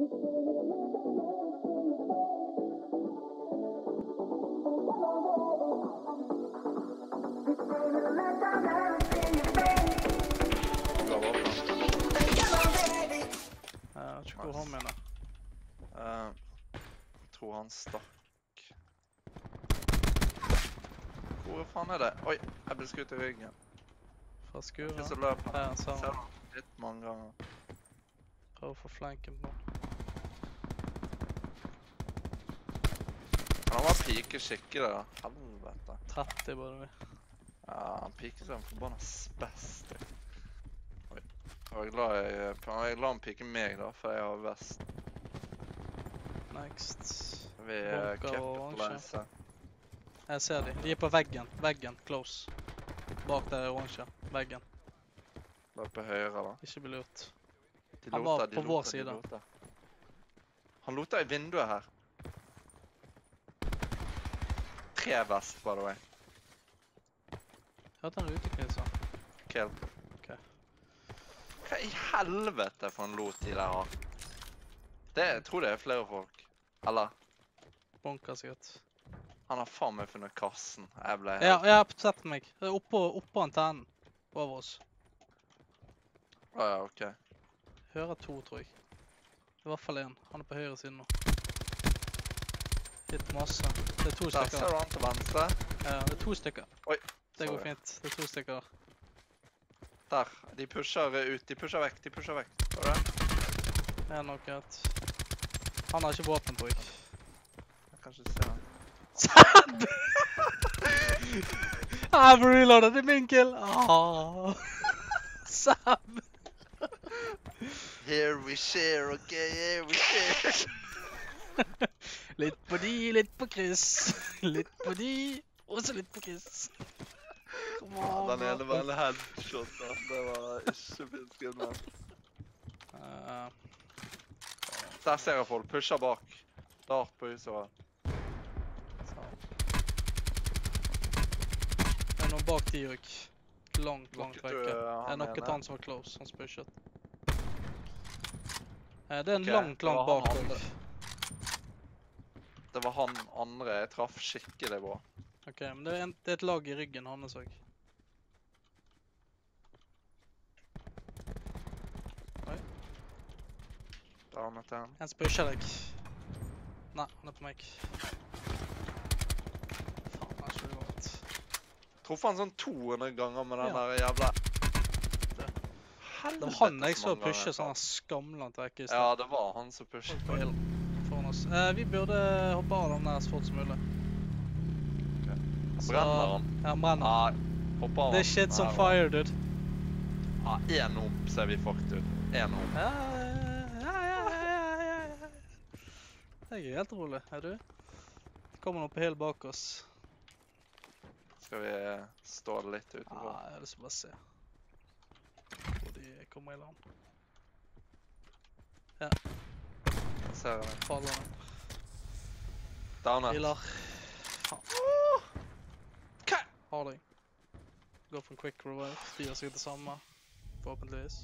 Han jeg tror han stakk. Hvor faen er det? Oi, jeg ble skutt i ryggen. Fra skuret. så Ser du? Litt mange ganger. prøver å få flanken på han. Han var pike skikkelig, da. Helvete. 30 burde vi. Ja, han piker som en forbanna spest. jeg. Oi. Jeg var glad jeg, jeg er glad han piker meg, da, for jeg har vest. Next. Vi er Bunker og oransje. capitalize. Jeg ser de. De er på veggen. Veggen. Close. Bak der oransje. Veggen. Bare på høyre, da. Ikke bli lurt. De Han var på vår loter. Han loter i vinduet her. Tre vest, by the way. Hørte en ruteknuse. Kill. Ok. Hva i helvete for en lot de der har? Det, jeg tror det er flere folk. Eller, Bunker sikkert. han har faen meg funnet kassen. Jeg ble helt... Ja, jeg har sett meg. Er Oppå, oppå antennen. Over oss. Å ja, ok. Hører to, tror jeg. I hvert fall én. Han er på høyre siden nå. Hit masse. Det er to Der ser stykker. du han til venstre. Ja, det er to stykker. Oi, Det går fint. Det er to stykker der. Der. De pusher ut. De pusher vekk. De pusher vekk. Ser du det? Det er nok greit. Han har ikke våpen på, jeg. Jeg kan ikke se han. Sab! I'm reloaded. Er min kill. Ah. Sab! Here we share, okay, here we share. Litt på de, litt på Chris. Litt på de, og så litt på Chris. Kom on, ene bro. var en headshot, da. Det var ikke fint skudd, men. Eh, Der ser jeg folk. Pusher bak. Dart på huset. så. Det er noen bak òg. Langt, langt Knocket du, vekke. eh, Jeg han som var close. Han spushet. Eh, Det er en langt, det var langt bak andre. Det var han andre jeg traff skikkelig bra. OK, men det er, en, det er et lag i ryggen hans òg. Der han er til han. En spusher deg. Nei, han er på meg. Faen, jeg skulle gått. Truff han sånn 200 ganger med den Ja. der jævla Det var han jeg så pushe sånn skamlant vekk i sted. Ja, det var han som pushet. Oss. Eh, vi burde hoppe av den der så fort som mulig. Så- Brenner han? Ja, han brenner. Nei, hopp av shit's on Nei, fire, dude. Ja, én hump ser vi fucked ut. Én hump. Ja, ja, ja, ja, ja, ja. Jeg er helt rolig. Er du? Det kommer noe på hill bak oss. Skal vi stå litt Ja, utenfor? jeg har lyst til å bare se. Hvor de kommer i land. Jeg ser det. Faller ned. Downet. Biler. Faen. Hva? Har deg. Gå for en quick revive. Det samme. Forhåpentligvis.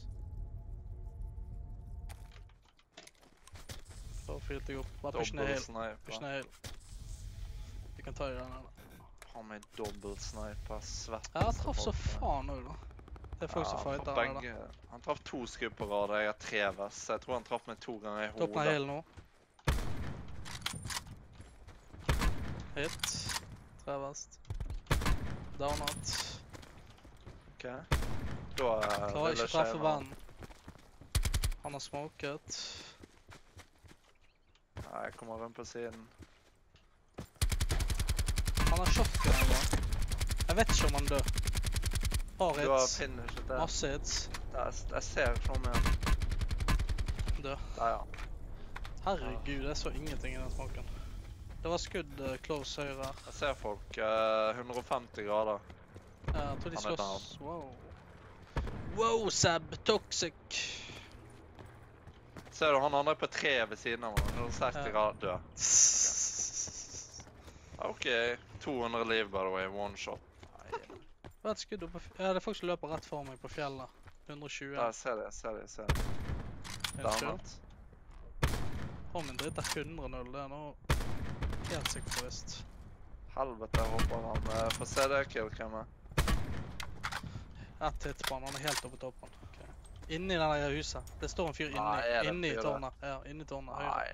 Prøv å fyre deg opp. Bare push ned Dobbel hill. Push sniper. ned hill. Vi kan ta i den. Faen meg dobbel sniper. Svett. Ja, jeg traff så faen òg, da. Det er folk som fighter her. da. Han traff to skudd på rad. Jeg har tre vest. så Jeg tror han traff meg to ganger i Toppen av hodet. hill nå. Hit. Tre vest. Downat. Ok. Da eh, Klarer ikke jeg å treffe vennen. Han har smoket. Nei, jeg kommer rundt på siden. Han har shotgun. Jeg vet ikke om han dør. Har Du har finishet der. Masse hits. Der, Jeg ser ikke noe mer. Død. Der, ja. Herregud, jeg så ingenting i den smoken. Det var skudd eh, close høyre. Jeg ser folk. eh, 150 grader. Ja, Jeg tror de Han slåss. Wow. Wow, Seb. Toxic. Ser du han andre på treet ved siden av meg? 160 Ja. grader død. OK. 200 liv, by the way. One shot. Nei, Det et skudd f- Ja, det er folk som løper rett for meg på fjellet. 120. Der ser jeg, ser jeg, ser jeg. Er det. Om min dritt er 100-0, det er noe helt sikkert og visst. Helvete, jeg håper han uh, får se det kill, hvem er. Ett hit på han, han er helt oppe på toppen. Ok. Inni det der huset. Det står en fyr inni, Nei, er det en inni tårnet. Ja, inni tårnet. høyre. Nei.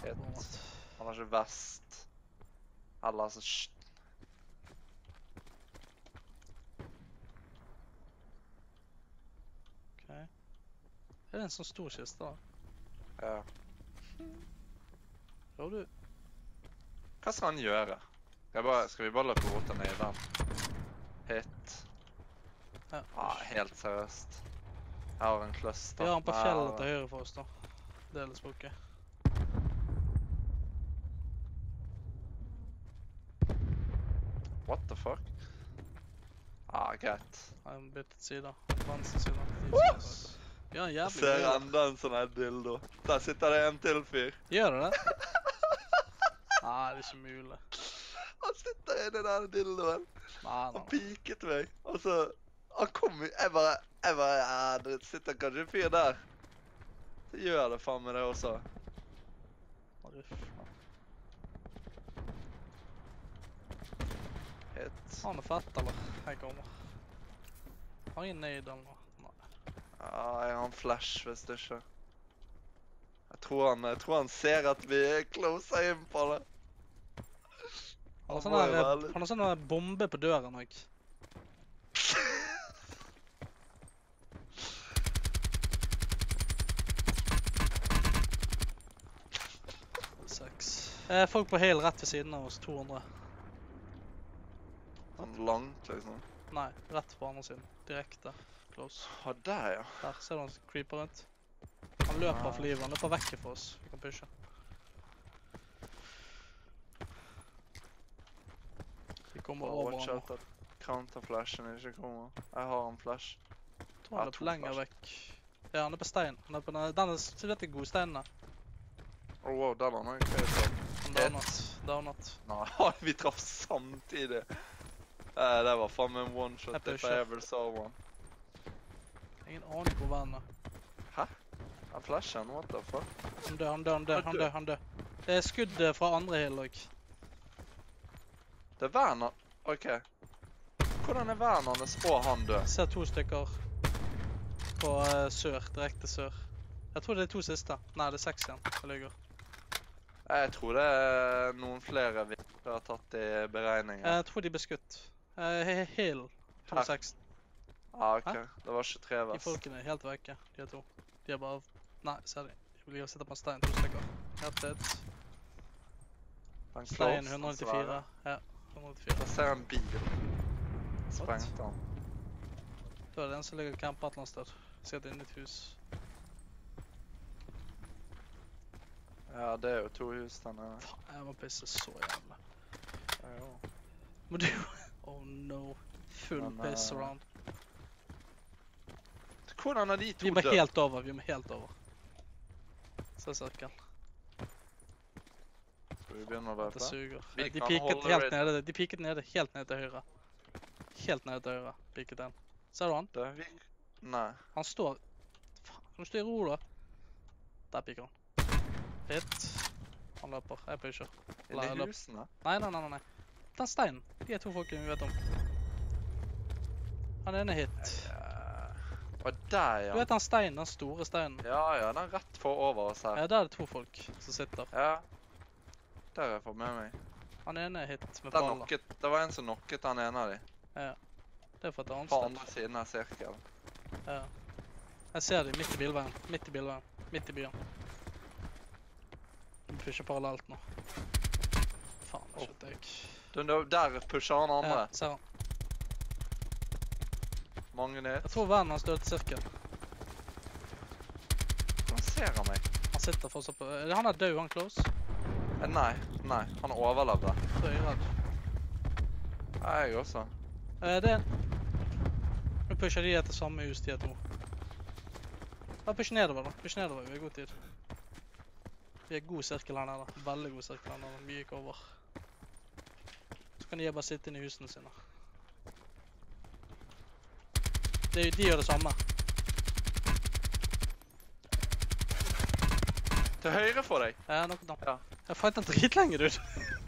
Hit. Bommet. Han har ikke vest. Eller så sj- Ok. Er det en sånn stor kiste da? Ja. Jo, du. Hva skal han gjøre? Skal, jeg bare, skal vi bare løpe rota ned i den? Hit. Ja. Ja, helt seriøst. Jeg har en cluster. Vi har han på til har- høyre for oss da. Det litt spooky. What the fuck? Ja, greit. Jeg har byttet side. Venstre side. Woo! Ja, en Jeg jævlig ser en sånn her dildo. Der sitter det en til fyr. Gjør det? Nei, det er ikke mulig. Han sitter inni den. Nei, nei, Han nei. piket meg. Og så Han kom i Jeg bare Jeg bare Ja, det sitter kanskje en fyr der. Så gjør det faen meg det. Ruff. Hit. Han er fett, eller? Jeg kommer. Har ingen nade eller. Ja, jeg har en flash ikke Jeg tror han, jeg tror han ser at vi er closa inn på det. Han har Han sånn der, han har sånn der bombe på døren òg. Eh, folk på Hale rett ved siden av oss. 200. Sånn langt, liksom. Nei, rett på andre siden. Direkte. Close. Å, der, ja. Der ser han creeper rundt. Han løper Ah. livet. Han løper vekk fra oss. Vi kan pushe. Vi kommer Watch han nå. out at counterflashen ikke kommer. Jeg har en flash. tror han Ja, to lenger flash. vekk. Ja, han er på stein. Han er på den, den vet jeg godsteinene. Å, wow, der var han downat. Downat. Nei, vi traff samtidig. Eh, det var meg en one shot if I ever saw one. Ingen aning hvor vennen er. Han flashen, what the fuck? Han dør, han dør, han dør. Han Han dør, han dør. Det er skudd eh, fra andre hill òg. Det er Werner. OK. Hvordan er Wernernes og han død? Jeg ser to stykker på eh, sør. Direkte sør. Jeg tror det er to siste. Nei, det er seks igjen. Jeg lyver. Jeg tror det er noen flere vi har tatt i beregningen. Jeg tror de ble skutt. Uh, Hill Her. 216. Ah, OK. hæ? Det var 23 De vest. folkene er helt. De er bare Nei, ser de. De ligger og sitter på en. Helt hit. Den Stein close, 194. Ja, 194. Jeg ser en bil. Sprengte han. Da er det en som ligger og camper et eller annet sted. Sikkert inne i et hus. Ja, det er jo to hus der nede. Faen, jeg må pisse så jævlig. Ja, jo. Må du Oh no. Full Men, piss eh, around. Hvordan er de to Vi død? helt over, vi må helt over. Se sirkel. Skal vi begynne å Det suger. De holde helt nede, de piket nede, helt nede til høyre. Helt nede til høyre, piket den. Ser du han? Det, vi... Nei. Han står... Faen, kan du stå i ro da? Der piker han. Hit. Han pusher. La, Inni løp. husene? Nei, nei, nei, nei, nei. Den steinen. De to folkene vi vet om. Han ene er hit. Ja. Og der, Du ja. vet den steinen, den store steinen? Ja, ja, den er rett for over oss her. Ja, der er det to folk som sitter. Ja. Der har jeg fått med meg. Han ene er hit med Der baller. det var en som knocket den ene av de. Det er fra et annet sted. andre siden av sirkelen. Ja. Jeg ser dem midt i bilveien. Midt i bilveien. Midt i byen. De pusher parallelt nå. Faen, Oh. skjønte jeg. Du, da- Der pusher han andre. Ja, ser han. Mange ned. Jeg tror vennen hans døde sirkel. Han ser meg. Han sitter fortsatt på... Er det Han er død, han close. Eh, Nei, nei. Han overlevde. Så er jeg redd. Ja, jeg også. Eh, det er en... Nå pusher de etter samme hus, de er to. Bare push nedover da. Push nedover, vi har god tid. Vi har god sirkel her nede. Veldig god sirkel her nede. Mye cover. Så kan de bare sitte inne i husene sine. De, de gjør det samme. Til høyre for deg. Ja, nok da. Ja. Jeg fighter dritlenge, dude.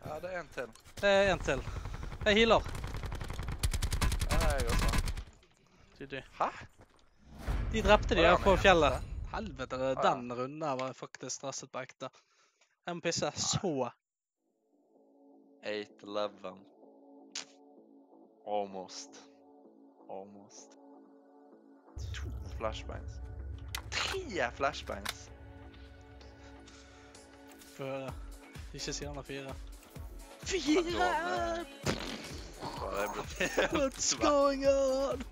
Ja, det er en til. Det er en til. Jeg healer. Ja, det jeg også. Tydelig. Hæ? De drepte de her på fjellet. Helvete, den runden her var jeg faktisk stresset på ekte. Jeg må pisse så 8-11. Almost. Almost. Two flashbangs. Tre flashbangs! før Ikke si han har fire. Fire! Bare jeg ble What's going on?